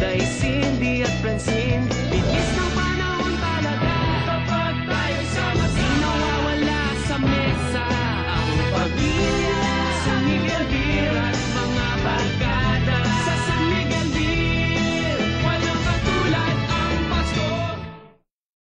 they